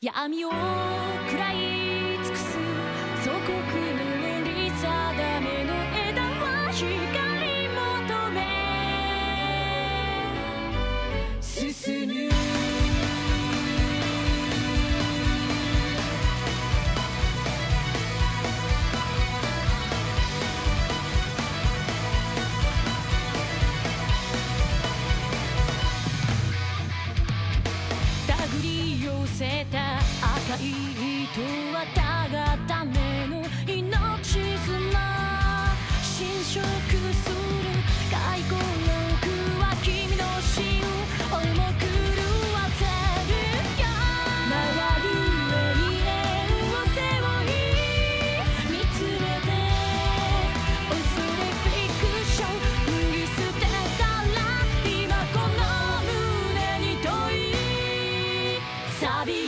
闇を喰らい尽くす祖国の塗り定い錆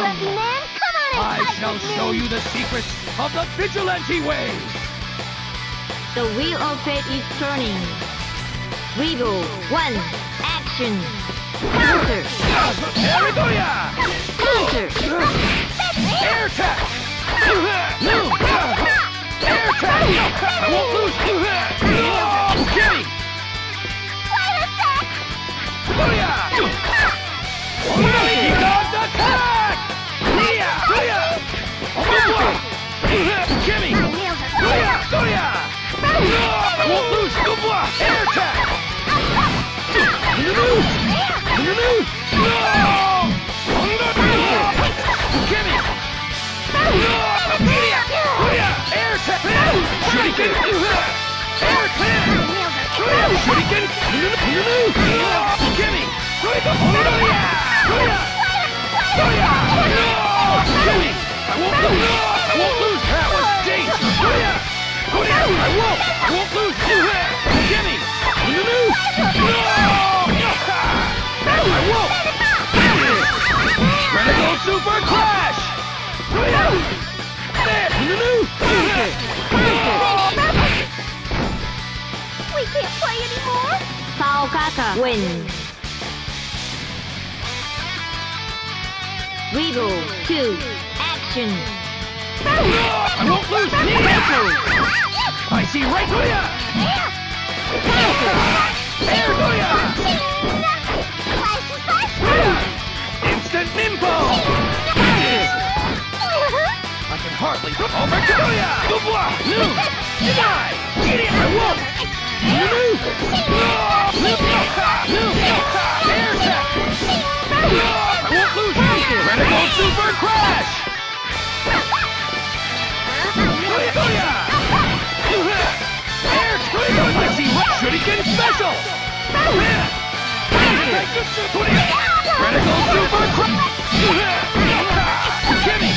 Come, young Lucky one. man, come on and I shall with show me. you the secrets of the vigilante way. The wheel of fate is turning. Rebel, one, action. Counter, Erigoya! counter. Air attack! No! Air attack! I won't lose! Jimmy! Wait a sec! Booyah! Jimmy! Booyah! Booyah! I won't lose! Booyah! Air attack! No! No! No! Jimmy! Booyah! Booyah! Air attack! Shuriken! Air attack! Shuriken! Jimmy! Booyah! Booyah! Booyah! Jimmy! Won't lose! I won't lose! That was! Booyah! I won't! I won't lose! Jimmy! I won't! Renegade Super Crash! We can't play anymore! Taokaka wins. Rebel, two, action. I won't lose! I see right through ya! Air flash! Instant Nimbo! I can hardly over to Booyah! Booyah! No! Die! Get it! I won't! Shinken Special! Critical Super Jimmy!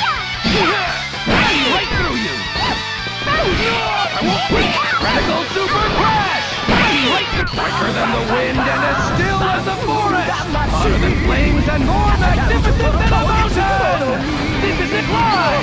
Right through you! I won't quit! Critical Super Crash! Quicker than the wind and as still as a forest! Hotter than flames and more magnificent than a mountain! This is it live!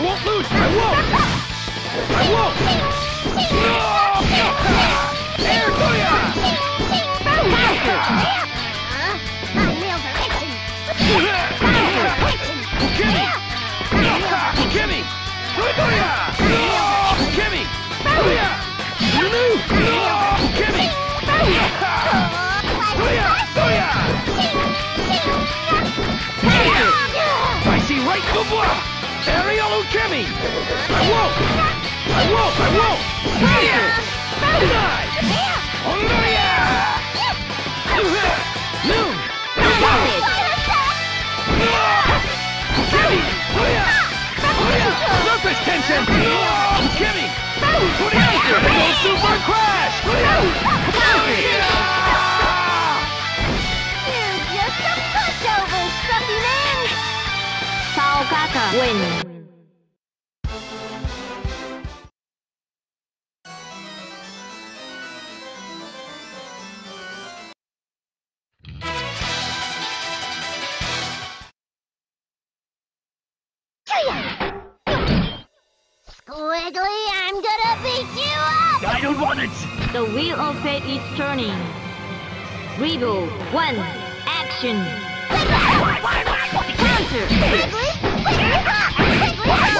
I won't lose! I won't! I won't! Air Booyah! Kimmy! Kimmy! Kimmy! Kimmy! I see right, good boy! Aerial Ukemi! I won't! I won't! I won't! Korea! Denied! Hondoria! Taokaka wins. Squiggly, I'm gonna beat you up! I don't want it! The wheel of fate is turning. Rebel 1, action! Counter! Wiggly, ハハハハ!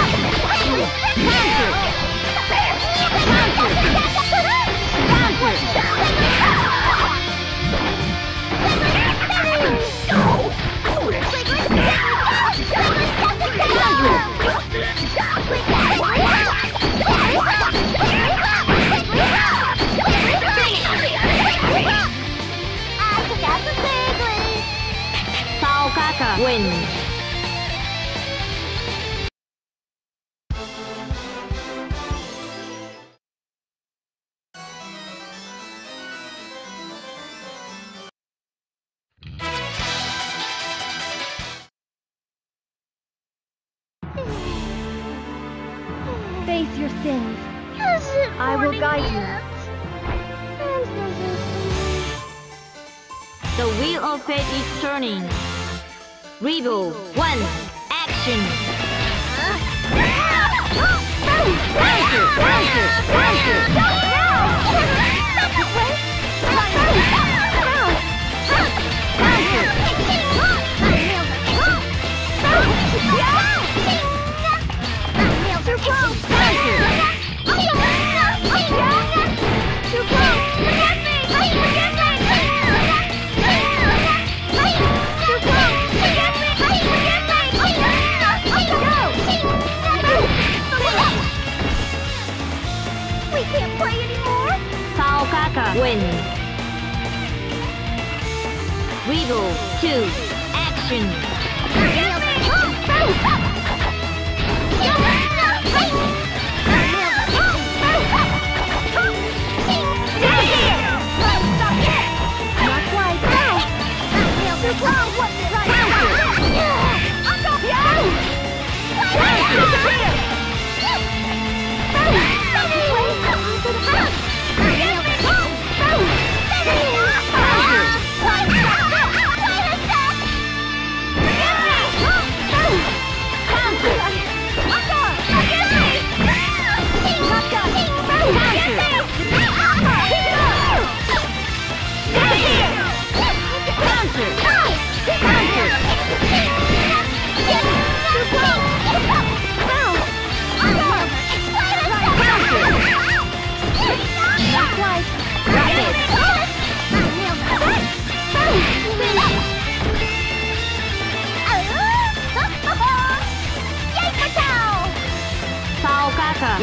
Face your sins. I will guide you. The wheel of fate is turning. Rebel 1, action! Forget Taokaka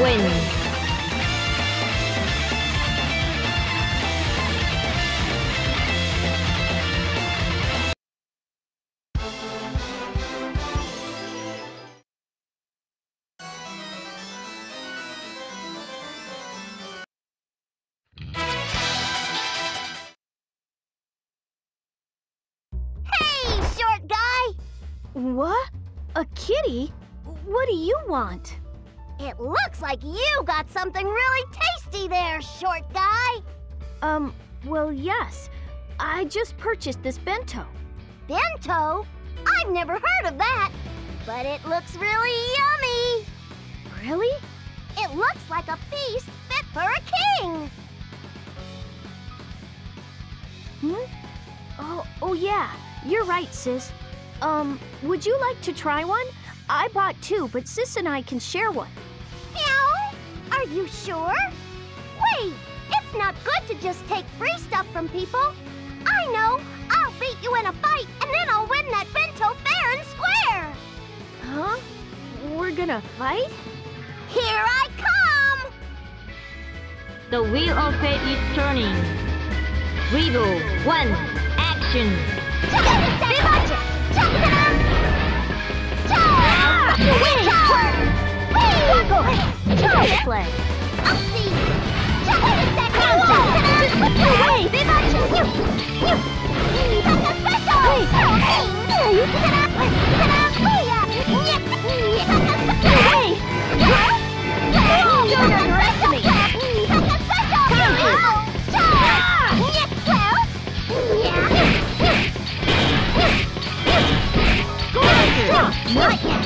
wins. Hey, short guy! What? A kitty? What do you want? It looks like you got something really tasty there, short guy. Um, well, yes. I just purchased this bento. Bento? I've never heard of that, but it looks really yummy. Really? It looks like a feast fit for a king. Hmm? Oh, oh yeah. You're right, sis. Um, would you like to try one? I bought two, but sis and I can share one. Meow? Are you sure? Wait, it's not good to just take free stuff from people. I know. I'll beat you in a fight, and then I'll win that bento fair and square. Huh? We're gonna fight? Here I come! The wheel of fate is turning. Rebel 1, action. Don't Not yet.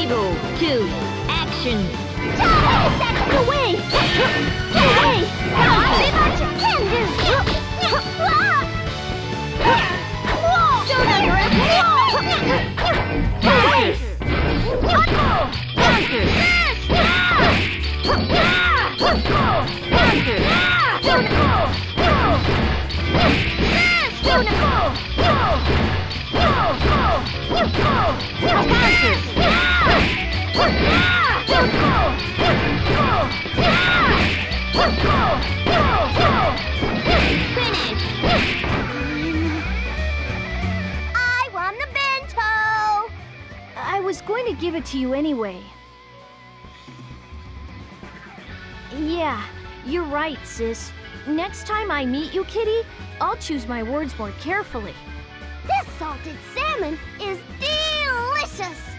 Rebel 2, action. Away! Away! Can do! I won the bento! I was going to give it to you anyway. Yeah, you're right, sis. Next time I meet you, Kitty, I'll choose my words more carefully. This salted salmon is delicious!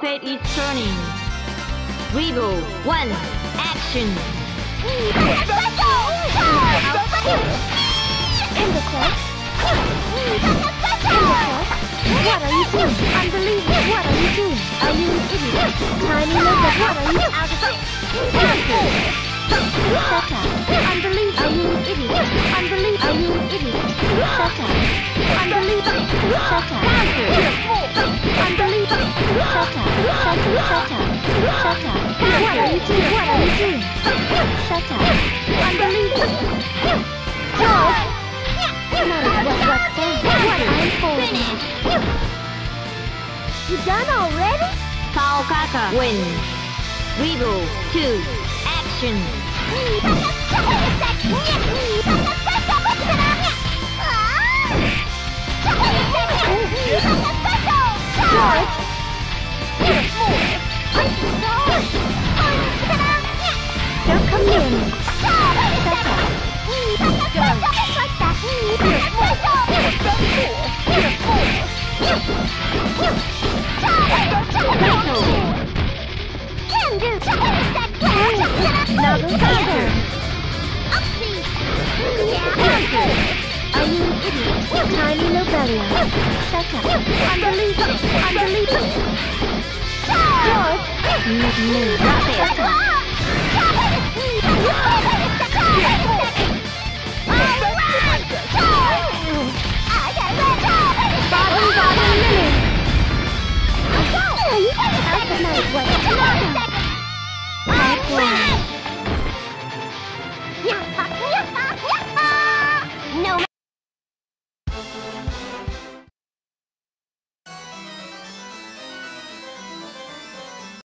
Fate is turning. Rebel, one, action. What are you doing? Unbelievable. What are you doing? Are you an idiot? Tiny number. What are you out of it? Up. Unbelievable. Are you an idiot? Unbelievable. Are you an idiot? Up. Unbelievable. Up. Unbelievable. Shut up. Shut up. What are you doing? What are you doing? Up. Unbelievable. George. Not what, what's that? What I'm holding. You done already? Taokaka win. Rebel, two, action. Don't come near me. Novel counter. Up, please. Counter. Are you an idiot? Tiny Lobelia. Shut up. Unbelievable. Unbelievable. George. Let me drop it. Bottom, bottom, lily. Out the night, what's 晚。